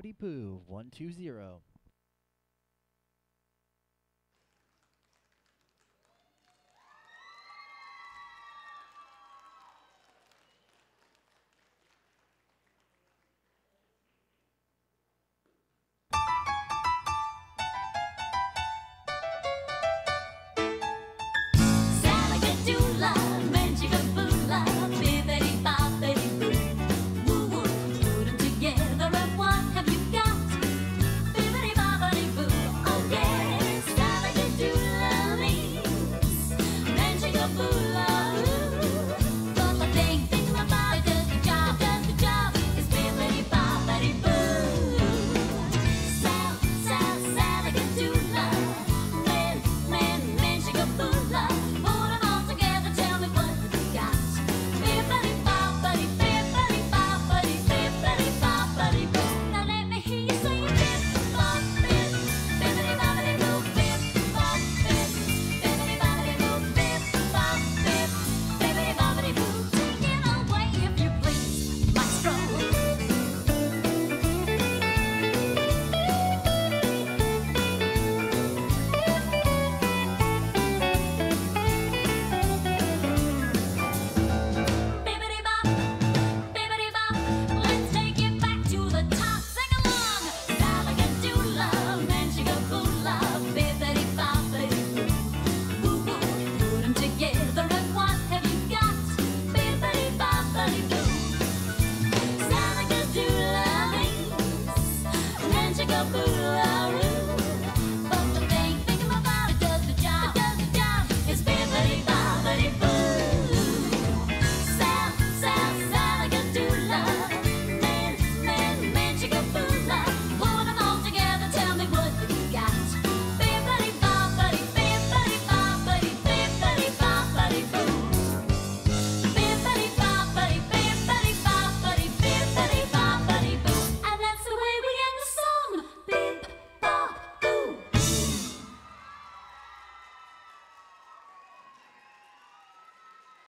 bobbity poo, 120. do love.